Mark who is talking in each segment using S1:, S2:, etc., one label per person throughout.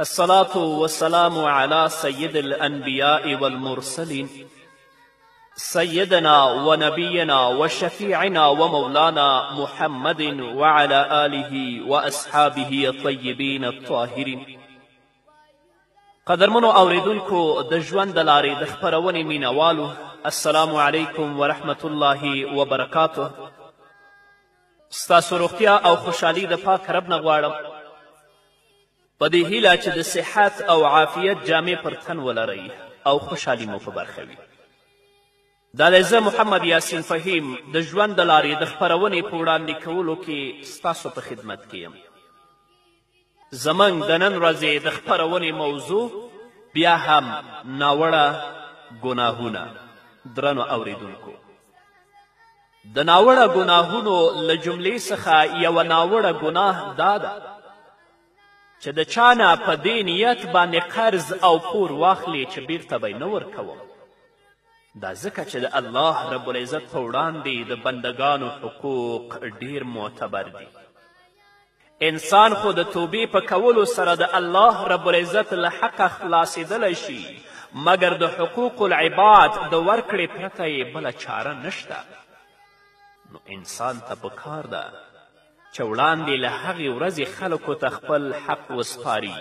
S1: الصلاة والسلام على سيد الأنبياء والمرسلين سيدنا ونبينا وشفيعنا ومولانا محمد وعلى آله وأصحابه الطيبين الطاهرين قدرمنو اوریدونکو د ژوند د لارې د خپرونې مینوالو السلام علیکم ورحمت الله وبرکاته ستاسو روغتیا او خوشحالي د پاک رب نه غواړم په دې هیله چې د صحت او عافیت جامې پر تن ولرئ او خوشحالي مو په برخه وي دا دی زه محمد یاسین فهیم د ژوند د لارې د خپرونې په وړاندې کولو کې ستاسو په خدمت کې یم زموږ د نن ورځې د خپرونې موضوع بیا هم ناوړه ګناهونه درنو اوریدونکو د ناوړه ګناهونو له جملې څخه یوه ناوړه ګناه دا ده چې د چا نه په دې نیت باندې قرض او پور واخلې چې بیرته به نه ورکوم دا ځکه چې د الله رب العزت په وړاندې د بندګانو حقوق ډیر معتبر دي انسان خو د توبې په کولو سره د الله رب العزت له حقه خلاصېدلی شي مګر د حقوق العباد د ورکړې پرته یې بله چاره نشته نو انسان ته په کار ده چې وړاندې له هغې ورځې خلکو ته خپل حق وسپاري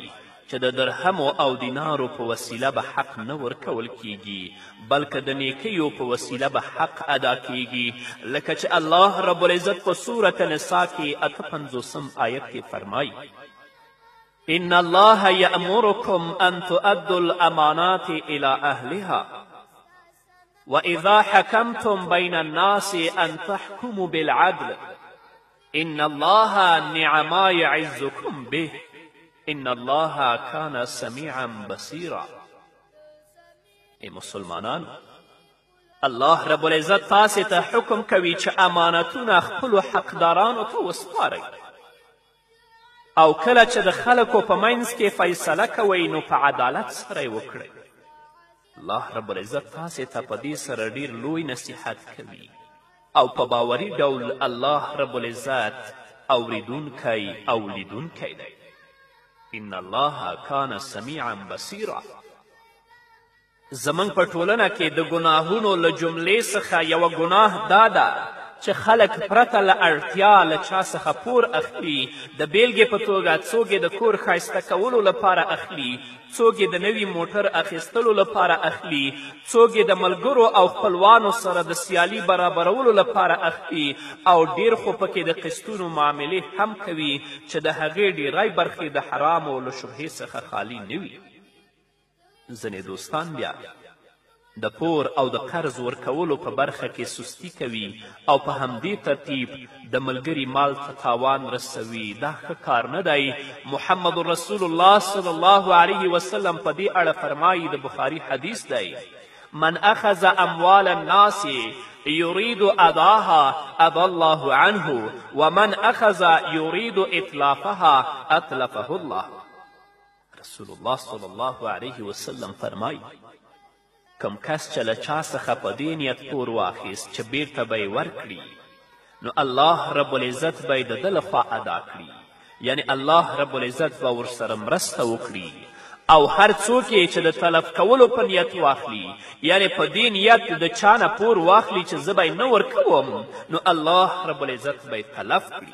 S1: چې د درهمو او دینارو په وسیله به حق نه ورکول کیږي بلکه د نیکیو په وسیله به حق ادا کیږي لکه چې الله رب العزت په سورت نسا کې اته پنځوسم آیت کې فرمایي ان الله یامرکم ان تؤدوا الامانات الی اهلها واذا حکمتم بین الناس ان تحکموا بالعدل ان الله نعما يعزكم به ان الله كان سميعا بصيرا ای مسلمانانو الله رب العزت تاسې ته حکم کوي چې امانتونه خپلو حقدارانو ته وسپارئ او کله چې د خلکو په منځ کې فیصله کوئ نو په عدالت سره یې وکړئ الله رب العزت تاسې ته په دې سره ډیر لوی نصیحت کوي او په باوري ډول الله رب العزت اوریدونکی او لیدونکی دی ان الله کان سمیعا بصیرا زمونږ په ټولنه کې د ګناهونو له جملې څخه یوه ګناه دا ده چې خلک پرته له اړتیا له چا څخه پور اخلي د بیلګې په توګه څوک د کور ښایسته کولو لپاره اخلي څوک یې د نوي موټر اخیستلو لپاره اخلي، څوک یې د ملګرو او خپلوانو سره د سیالي برابرولو لپاره اخلي او ډېر خو په کې د قسطونو معاملې هم کوي چې د هغې ډېری برخې د حرامو له شبهې څخه خالي نه وي. ځینې دوستان بیا د پور او د قرض ورکولو په برخه کې سستي کوي او په همدې ترتیب د ملګري مال ته تاوان رسوي دا ښه کار نه دی محمد رسول الله صلی الله علیه وسلم په دې اړه فرمایي د بخاري حدیث دی من اخذ اموال الناس يريد اداها ابى الله عنه ومن اخذ يريد اتلافها اتلفه الله رسول الله صلی الله علیه وسلم فرمایي کوم کس چې له چا څخه په دې نیت پور واخیست چې بیرته به یې ورکړي نو الله رب العزت به یې د ده لخوا ادا کړي یعنی الله رب العزت به ورسره مرسته وکړي او هر څوک یې چې د تلف کولو په نیت واخلي یعنی په دې نیت د چا نه پور واخلي چې زه به نه ورکوم نو الله رب العزت به یې تلف کړي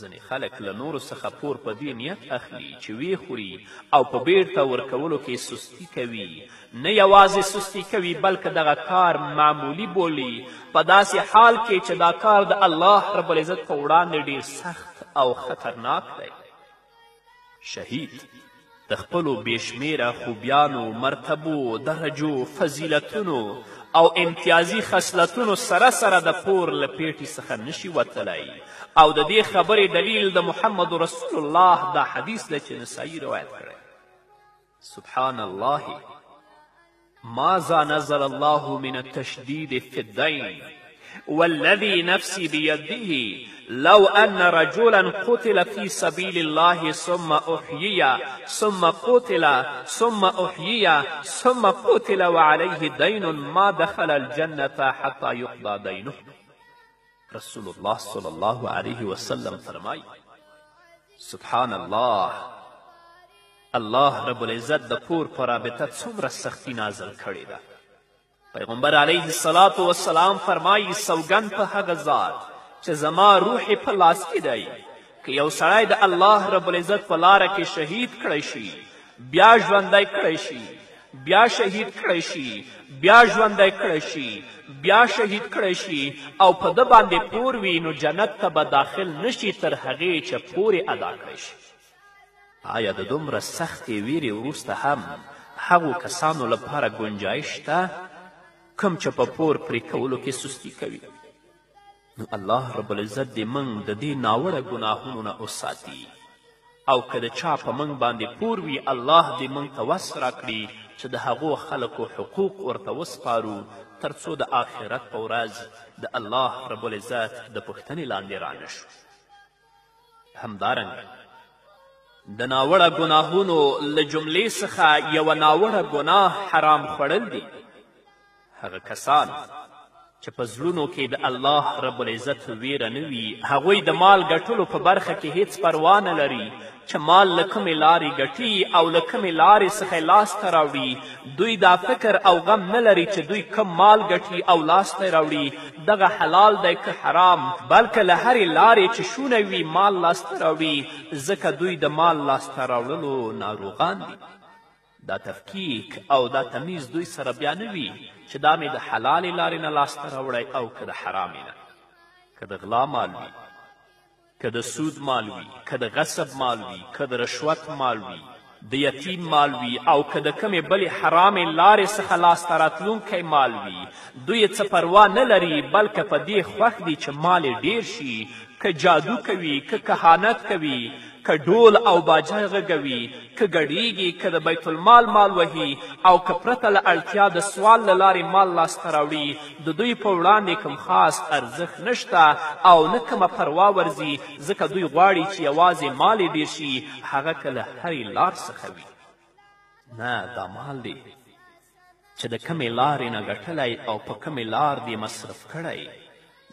S1: ځنې خلک له نورو څخه پور په دې نیت اخلي چې ویې خوري او په بېرته ورکولو کې سستي کوي، نه یوازې سستي کوي بلکه دغه کار معمولي بولي په داسې حال کې چې دا کار د الله رب العزت په وړاندې ډېر سخت او خطرناک دی. شهید د خپلو بېشمېره خوبیانو، مرتبو، درجو، فضیلتونو او امتیازي خصلتونو سره سره د پور له پیټي څخه نشي وتلی او د دې خبرې دلیل د محمد رسول الله دا حدیث دی چې نسایي روایت کړی سبحان الله ماذا نزل الله من التشديد في الدين والذي نفسي بيده لو أن رجلا قتل في سبيل الله ثم أحيي ثم قتل ثم أحيي ثم قتل وعليه دين ما دخل الجنة حتى يقضى دينه رسول الله صلی الله علیه وسلم فرمای سبحان الله الله رب العزت د کور په رابطه څومره سختی نازل کړې ده پیغمبر علیه الصلاة والسلام فرمایي سوګند په هغه ذات چې زما روح په لاس کې دی که یو سړی د الله رب العزت په لاره کې شهید کړی شي بیا ژوندی کړی شي بیا شهید کړی شي بیا ژوندی کړی شي بیا شهید کړی شي او په ده باندې پور وي نو جنت ته به داخل نشي تر هغې چې پورې ادا کړی شي آیا د دومره سختې ویرې وروسته هم د هغو کسانو لپاره ګنجایش شته کوم چې په پور پرې کولو کې سستي کوي نو الله رب العزت دې موږ د دې ناوړه ګناهونو نه وساتي او که د چا په موږ باندې پور وي الله دې موږ ته وس راکړي چې د هغو خلکو حقوق ورته وسپارو تر څو د آخرت په ورځ د الله رب العزت د پوښتنې لاندې رانه شو همدارنګه د ناوړه ګناهونو له جملې څخه یوه ناوړه ګناه حرام خوړل دي هغه کسان چې په زړونو کې د الله رب العزت ویره نه وي هغوی د مال ګټلو په برخه کې هیڅ پروا نه لري چې مال له کومې لارې ګټي او له کومې لارې څخه یې لاسته راوړي دوی دا فکر او غم نه لري چې دوی کوم مال ګټي او لاسته یې راوړي دغه حلال دی که حرام بلکه له هرې لارې چې شونه وي مال لاسته راوړي ځکه دوی د مال لاسته راوړلو ناروغان دي دا تفکیک او دا تمیز دوی سره بیا نه وي چې دا مې د حلالې لارې نه لاسته راوړی او که د حرامې نه که د غلا مال وي که د سود مال وي، که د غصب مال وي، که د رشوت مال وي، د یتیم مال وي او که د کومې بلې حرامې لارې څخه لاس ته راتلونکی مال وي، دوی څه پروا نه لري، بلکه په دې خوښ دي چې مال یې ډېر شي، که جادو کوي، که کهانت کوي، که ډول او باجه غږوي، که ګډېږي، که د بیت المال مال وهي او که پرته له اړتیا د سوال له لارې مال لاس ته راوړي، د دوی په وړاندې کوم خاص ارزښت نه شته او نه کومه پروا ورځي ځکه دوی غواړي چې یوازې مال یې ډېر شي هغه که له هرې لار څخه وي نه دا مال دی چې د کمې لارې نه ګټلی او په کمې لار دې مصرف کړی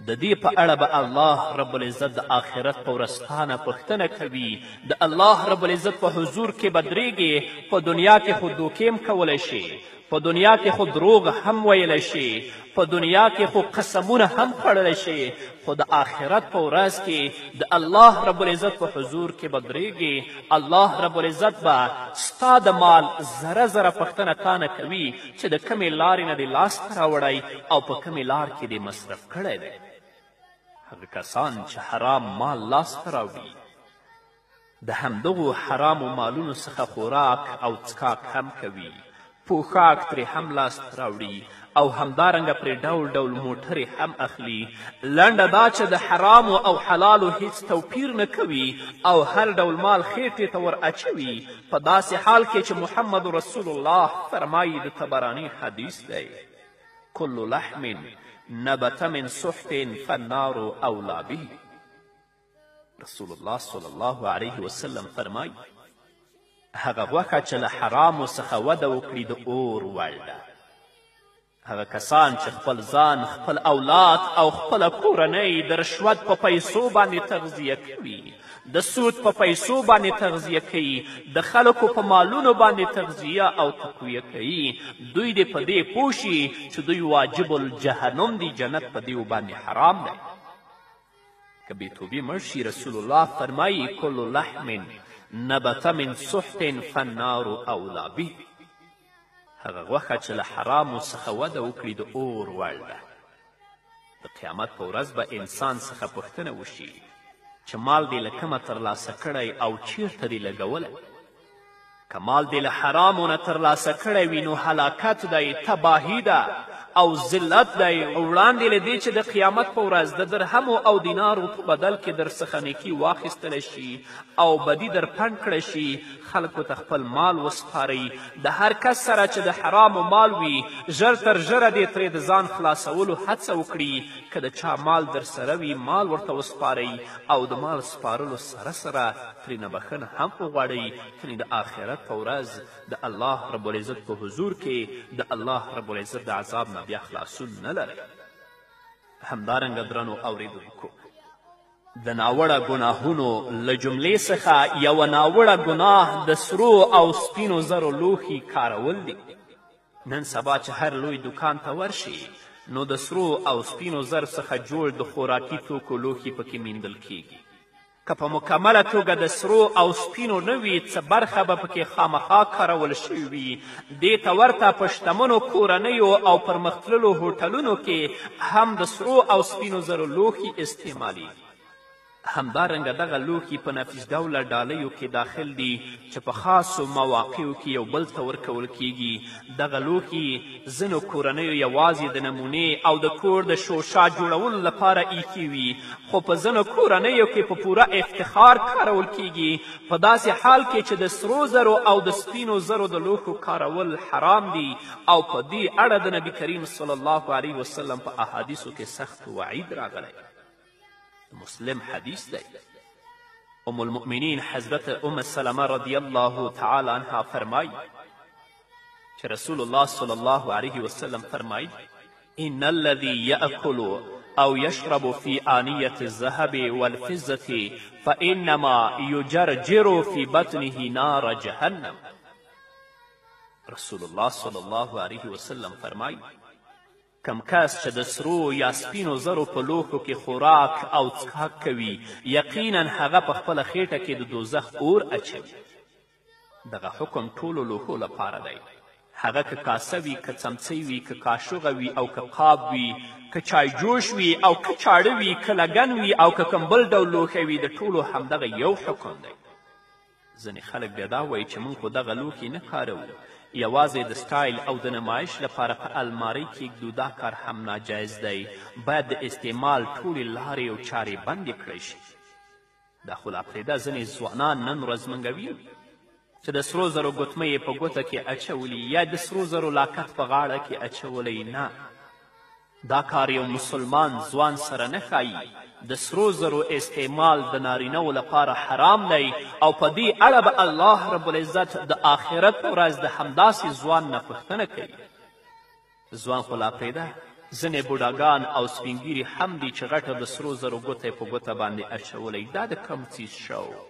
S1: د دې په اړه به الله رب العزت د آخرت په ورځ ستانه پوښتنه کوي د الله رب العزت په حضور کې به درېږې په دنیا کې خو دوکې هم کولی شې په دنیا کې خو دروغ هم ویلی شي، په دنیا کې خو قسمونه هم خوړلی شي، خو د آخرت په ورځ کې د الله رب العزت په حضور کې به درېږي، الله رب العزت به ستا د مال زره زره پوښتنه تا نه کوي چې د کومې لارې نه دې لاسته راوړی او په کومې لار کې دې مصرف کړی دی. هغه کسان چې حرام مال لاسته راوړي د همدغو حرامو مالونو څخه خوراک او څکاک هم کوي، پوښاک ترې هم لاسته راوړي او همدارنګه پرې ډول ډول موټرې هم اخلي، لنډه دا چې د حرامو او حلالو هیڅ توپیر نه کوي او هر ډول مال خېټې ته ور اچوي، په داسې حال کې چې محمد رسول الله فرمایي، د طبراني حدیث دی، کل لحم نبت من سحت فالنار اولی به. رسول الله صلی الله علیه وسلم فرمای هغه غوښه چې له حرامو څخه وده وکړي د اور وړ ده هغه کسان چې خپل ځان خپل اولاد او خپله کورنۍ د رشوت په پیسو باندې تغذیه کوي د سود په پیسو باندې تغذیه کوي د خلکو په مالونو باندې تغذیه او تقویه کوي دوی دې په دې پوه چې دوی واجب الجهنم دی جنت په دیو باندې حرام دی که بې توبې مړ شي رسول الله فرمایي کل لحم نبت من سحت فالنار اولا به هغه غوښه چې له حرامو څخه وده وکړي د اور وړ ده د قیامت په ورځ به انسان څخه پوښتنه وشي چې مال دې له کومه ترلاسه کړی او چیرته دې لګولی که مال دې له حرامو نه ترلاسه کړی وي نو هلاکت دی تباهي ده او ذلت دی وړاندې له دې چې د قیامت په ورځ د درهمو او دینارو په بدل کې درڅخه نیکي واخیستل شي او بدي در پنډ کړی شي خلکو ته خپل مال وسپارئ د هر کس سره چې د حرامو مال وي ژر تر ژره دې ترې د ځان خلاصولو هڅه وکړي که د چا مال درسره وي مال ورته وسپارئ او د مال سپارلو سره سره ترینه بخښنه هم وغواړئ کنې د آخرت په ورځ د الله رب العزت په حضور کې د الله رب العزت د عذاب نه بیا خلاصون نه لرئ همدارنګه درنو اوریدونکو د ناوړه ګناهونو له جملې څخه یوه ناوړه ګناه د سرو او سپینو زرو لوښي کارول دي نن سبا چې هر لوی دکان ته ورشي نو د سرو او سپینو زر څخه جوړ د خوراکي توکو لوښي پکې میندل کیږي که په مکمله توګه د سرو او سپینو نه وي څه برخه به پکې خامخا کارول شوي وي دې ته ورته په شتمنو کورنیو او پرمختللو هوټلونو کې هم د سرو او سپینو زرو لوښي استعمالیږي همدارنګه دغه لوښي په نفیس ډوله ډالیو کې داخل دي چې په خاصو مواقعو کې یو بل ته ورکول کیږي دغه لوښي یې ځینو کورنیو یوازې د نمونې او د کور د شوشا جوړولو لپاره ایښي وي خو په ځینو کورنیو کې په پوره افتخار کارول کیږي په داسې حال کې چې د سرو زرو او د سپینو زرو د لوښو کارول حرام دي او په دې اړه د نبي کریم صلی الله علیه وسلم په احادیثو کې سخت وعید راغلی مسلم حدیث دی ام المؤمنین حضرت ام سلمه رضی الله تعالی عنها فرمایی چې رسول الله صلی الله علیه وسلم فرمایی ان الذي یأکل او یشرب فی آنیت الذهب والفزة فانما یجرجر فی بطنه نار جهنم رسول الله صلی الله علیه وسلم فرمایی کوم کس چې د سرو یا سپینو زرو په لوښو کې خوراک او څښاک کوي یقینا هغه په خپله خېټه کې د دوزخ اور اچوي دغه حکم ټولو لوښو لپاره دی هغه که کاسه وي که څمڅۍ وي که کاشوغه وي او که قاب وي که چای جوش وي او که چاړه وي که لګن وي او که کوم بل ډول لوښی وي د ټولو همدغه یو حکم دی ځنې خلک بیا دا وایي چې موږ خو دغه لوښي نه کاروو یوازې د سټایل او د نمایش لپاره په المارۍ کیږدو دا کار هم ناجایز دی باید د استعمال ټولې لارې او چارې بندې کړی شي دا خو لا پرېږده ځینې ځوانان نن ورځ موږ وینو چې د سرو زرو ګوتمه یې په ګوته کې اچولي یا د سرو زرو لاکت په غاړه کې اچولی نه دا کار یو مسلمان ځوان سره نه ښايي، د سرو زرو استعمال د نارینه و لپاره حرام دی او په دې اړه به الله رب العزت د آخرت په ورځ د همداسې ځوان نه پوښتنه کوي. ځوان خو لا پرېږده، ځینې بوډاګان او سپینګیري هم دي چې غټه د سرو زرو ګوته یې په ګوته باندې اچولی، دا د کوم څیز شوق؟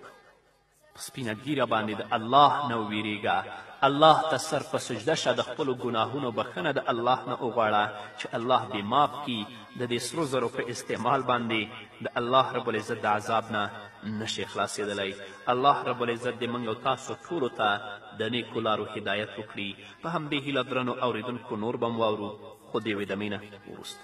S1: په سپینه ږیره باندې د الله نه وویریږه الله ته سر په سجده شه د خپلو ګناهونو بخښنه د الله نه وغواړه چې الله دې معاف کړي د دې سرو زرو په استعمال باندې د الله رب العزت د عذاب نه نشي خلاصېدلی الله رب العزت دې موږ او تاسو ټولو ته د نیکو لارو هدایت وکړي په همدې هیله درنو اورېدونکو نور به هم واورو خو دې ویدمې نه وروسته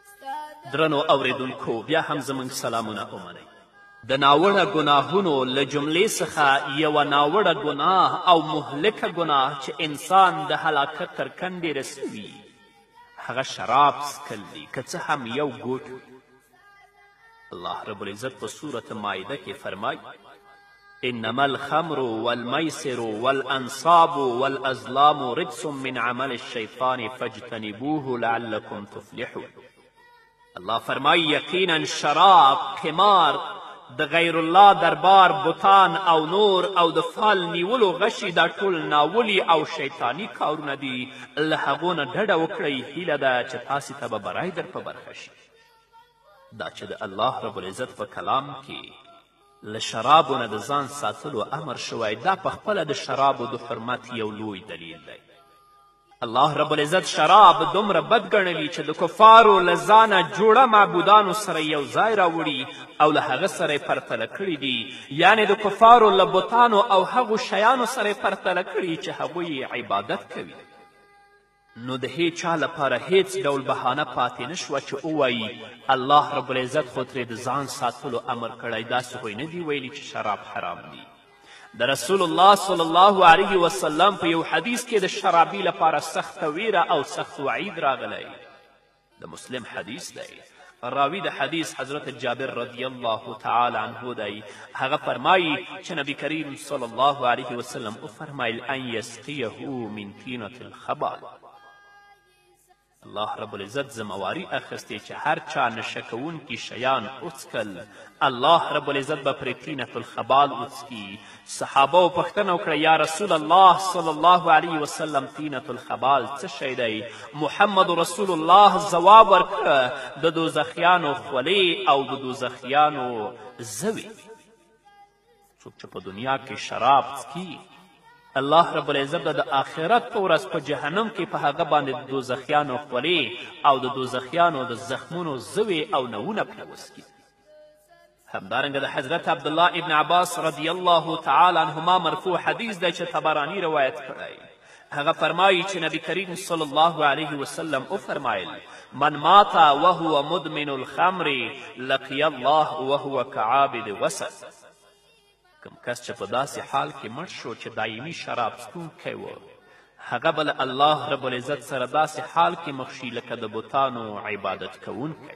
S1: درنو اوریدونکو بیا هم زموږ سلامونه ومنئ د ناوړه ګناهونو له جملې څخه یوه ناوړه ګناه او مهلکه ګناه چې انسان د هلاکت تر کندې رسوي هغه شراب څکل دي که څه هم یو ګوټ الله رب العزت په سورت مایده کې فرمایي انما الخمر والمیسر والانصاب والازلام رجس من عمل الشیطان فاجتنبوه لعلکم تفلحون الله فرمایی یقینا شراب قمار د غیر الله دربار بوتان او نور او د فال نیولو غشي دا ټول ناولي او شیطاني کارونه دي له هغو نه ډډه وکړئ هیله ده چې تاسې ته به برای در په برخه شي دا چې د الله رب العزت په کلام کې له شرابو نه د ځان ساتلو امر شوی دا په خپله د شرابو د حرمت یو لوی دلیل دی الله رب العزت شراب دومره بد ګڼلی چې د کفارو له ځانه جوړه معبودانو سره یو ځای راوړي او له هغه سره یې پرتله کړي دي یعنې د کفارو له بتانو او هغو شیانو سره یې پرتله کړي چې هغوی عبادت کوي نو د هیچا لپاره هیڅ ډول بهانه پاتې نه شوه چې ووایي الله رب العزت خو ترې د ځان ساتلو امر کړی داسې خو یې نه دي ویلي چې شراب حرام دي د رسول الله صلی الله علیه وسلم په یو حدیث کې د شرابي لپاره سخته ویره او سخت وعید راغلی د مسلم حدیث دی راوی د حدیث حضرت جابر رضی الله تعالی عنه دی هغه فرمایی چې نبی کریم صلی الله علیه وسلم وفرمایل ان یسقیه من طینه الخبال الله رب العزت زمواري اخیستې چې هر چا نشه کوونکي شیان وڅکل الله رب العزت به پرې طینة الخبال وڅکي صحابه و پوښتنه وکړه یا رسول الله صلی الله علیه وسلم طینة الخبال څه شی دی محمد رسول الله ځواب ورکړ د دوزخیانو خولې او د دوزخیانو زوی څوک چې په دنیا کې شراب څکي الله رب العزت د آخرت په ورځ په جهنم کې په هغه باندې د دوزخیانو خولې او د دوزخیانو د زخمونو زوې او نوونه پرې وسکي همدارنګه د حضرت عبدالله ابن عباس رضی الله تعالی عنهما مرفوع حدیث دی چې طبراني روایت کړی هغه فرمایی چې نبی کریم صلی الله علیه وسلم وفرمایل من مات وهو مدمن الخمر لقی الله وهو کعابد وسد کوم کس چې په داسې حال کې مړ شو چې دایمي شراب څکونکی و هغه به له الله رب العزت سره داسې حال کې مخ شي لکه د بتانو عبادت کوونکی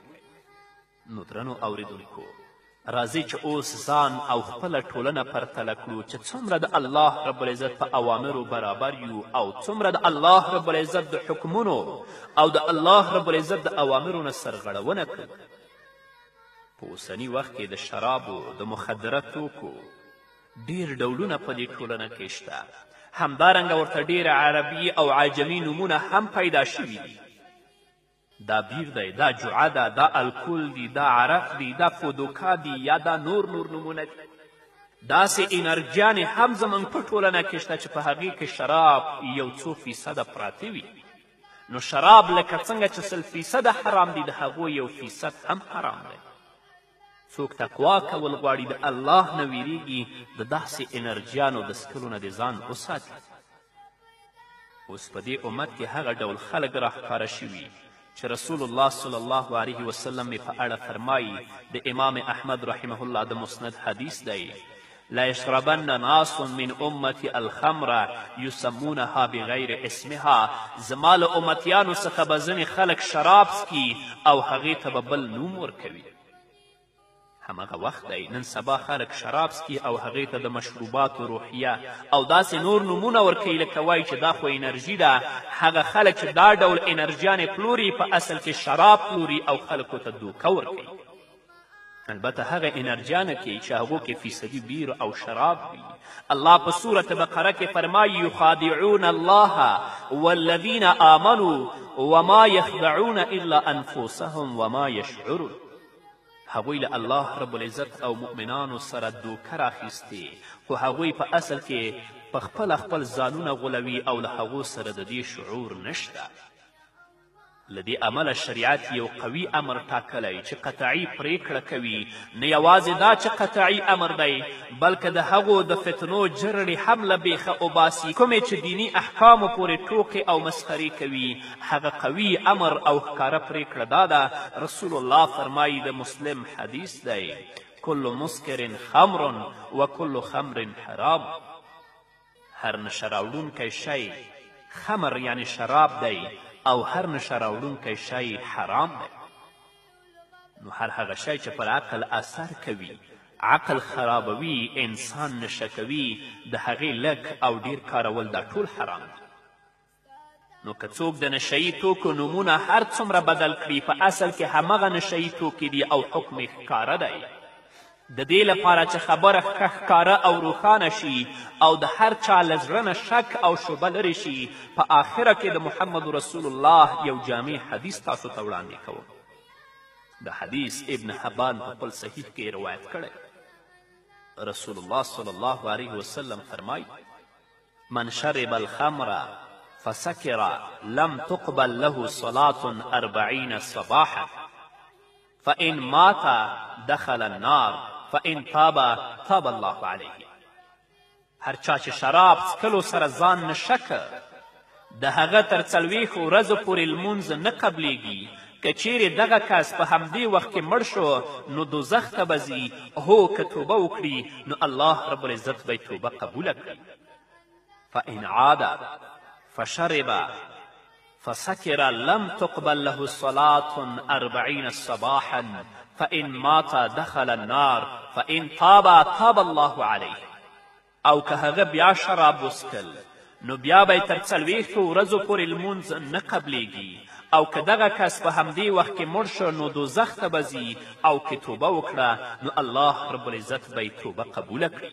S1: نو درنو اورېدونکو راځئ چې اوس ځان او خپله ټولنه پرتله کړو چې څومره د الله رب العزت په اوامرو برابر یو او څومره د الله رب العزت د حکمونو او د الله رب العزت د اوامرو نه سرغړونه کوو په اوسني وخت کې د شرابو د مخدره توکو ډیر ډولونه په دې ټولنه کې شته همدارنګه ورته ډیر عربي او عجمي نومونه هم پیدا شوي دي دا بیر دی، دا جوعه ده، دا الکول دي، دا عرق دي، دا فودوکا دي یا دا نور نور نومونه دي. داسې انرژیانې هم زموږ په ټولنه کې شته چې په هغې کې شراب یو څو فیصده پراته وي نو شراب لکه څنګه چې سل فیصده حرام دي د هغو یو فیصد هم حرام دی څوک تقوا کول غواړي د الله نه ویریږي د داسې انرژیانو د څکلو نه دې ځان وساتي اوس په دې امت کې هغه ډول خلک راښکاره شوي چې رسول الله صلی الله علیه وسلم یې په اړه فرمایي د امام احمد رحمه الله د مسند حدیث دی لایشربن ناس من امتی الخمر یسمونها بغیر اسمها زما له امتیانو څخه به ځینې خلک شراب څکي او هغې ته به بل نوم ورکوي همغه وخت دی نن سبا خلک شراب څکي او هغې ته د مشروباتو روحیه او داسې نور نومونه ورکوي لکه وایي چې دا خو انرژي ده هغه خلک چې دا ډول انرژیانې پلوري په اصل کې شراب پلوري او خلکو ته دوکه ورکوي البته هغه انرجیانه کې چې هغو کې فیصدي بیر او شراب وي الله په سورة بقره کې فرمایي یخادعون الله والذین آمنوا وما یخدعون الا انفسهم وما یشعرون هغوی له الله رب العزت او مؤمنانو سره دوکه راخیستې خو هغوی په اصل کې په خپله خپل ځانونه غولوي او له هغو سره د دې شعور نشته له دې امله شریعت یو قوي امر ټاکلی چې قطعي پرېکړه کوي، نه یوازې دا چې قطعي امر دی، بلکه د هغو د فتنو جرړې هم له بېخه اوباسي کومې چې دیني احکامو پورې ټوقې او مسخرې کوي، هغه قوي امر او ښکاره پرېکړه دا ده، رسول الله فرمایي، د مسلم حدیث دی، کل مسکر خمر وکل خمر حرام. هر نشه راوړونکی شی خمر یعنی شراب دی او هر نشه راوړونکی شی حرام دی نو هر هغه شی چې پر عقل اثر کوي عقل خرابوي انسان نشه کوي د هغې لږ او ډیر کارول دا ټول حرام دي نو که څوک د نشه یي توکو نومونه هر څومره بدل کړي په اصل کې همغه نشه یي توکي دي او حکم یې ښکاره دی د دې لپاره چې خبره ښه ښکاره او روښانه شي او د هر چا له زړه نه شک او شبه لرې شي په آخره کې د محمد رسول الله یو جامع حدیث تاسو ته وړاندې کوم د حدیث ابن حبان په خپل صحیح کې روایت کړی رسول الله صلی الله علیه وسلم فرمایي من شرب الخمر فسکر لم تقبل له صلاة اربعین صباحا فان مات دخل النار فان تاب تاب الله علیه هر چا چې شراب څکلو سره ځان نشه که د هغه تر څلوېښت ورځو پورې لمونځ نه قبلېږي، که چېرې دغه کس په همدې وخت کې مړ شو نو دوزخ ته به ځي، هو که توبه وکړي نو الله رب العزت به یې توبه قبوله کړي. فإن عاد فشرب فسکر لم تقبل له صلاة أربعين صباحا فإن مات دخل النار فإن تاب تاب الله عليه او که هغه بیا شراب وڅښل نو بیا به تر څلوېښتو ورځو پورې لمونځ نه قبلیږي او که دغه کس په همدې وخت کې مړ شو نو دوزخ ته به ځي او که توبه وکړه نو الله رب العزت به یې توبه قبوله کړي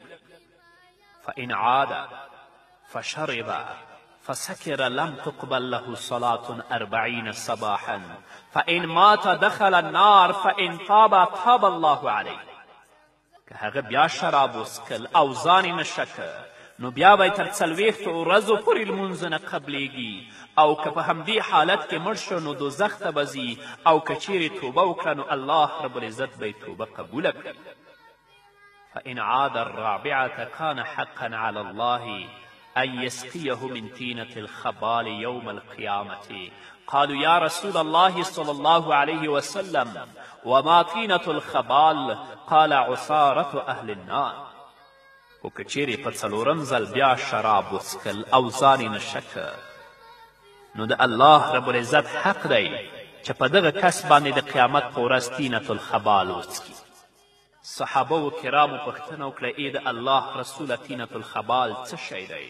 S1: فان عاد فشرب فسكر لم تقبل له صلاة أربعين صباحا فإن مات دخل النار فإن تاب تاب الله عليه که هغه بیا شراب وڅکل او ځان یې نشه که نو بیا به تر څلوېښتو ورځو پورې لمونځونه قبلیږي او که په همدې حالت کې مړ شو نو دوزخ ته به ځي او که چیرې توبه وکړه نو الله رب العزت به یې توبه قبوله کړي فان عاد الرابعه کان حقا علی الله ان یسقیه من طینة الخبال یوم القیامة قالوا یا رسول الله صلی الله علیه وسلم وما طینة الخبال قال عصارة اهل النار خو که چیرې په څلورم ځل بیا شراب وڅکل او ځان یې نشه که نو د الله رب العزت حق دی چې په دغه کس باندې د قیامت په ورځ تینت الخبال وڅکي صحابه و کرامو پښتنه وکړه ای د الله رسوله تینة الخبال څه شی دی؟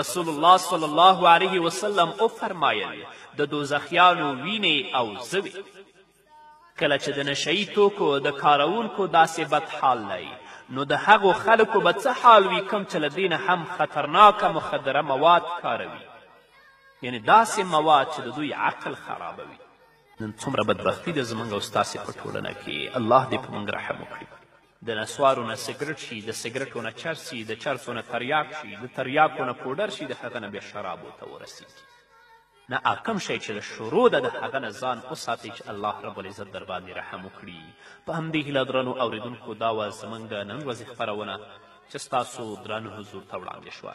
S1: رسول الله صلی الله علیه وسلم وفرمایل د دوزخیانو وینې او زوی کله چې د نشهیي توکو د کارونکو داسې بد حال دی نو د هغو خلکو به څه حال وي کوم چې له دې نه هم خطرناکه مخدره مواد کاروي یعنې داسې مواد چې د دوی عقل خرابوي نن څومره بدبختي ده زمونږ او ستاسې په ټولنه کې الله دې په مونږ رحم وکړي د نسوارو نه سګرټ شي د سګرټو نه چرس شي د چرسو نه تریاک شي د تریاکو نه پوډر شي د هغه نه بیا شرابو ته ورسیږي نه اکم شی چې د شروع ده د هغه نه ځان وساتئ چې الله رب العزت در باندې رحم وکړي په همدې هیله درنو اورېدونکو دا وه زموږ د نن ورځې خپرونه چې ستاسو درانه حضور ته وړاندې شوه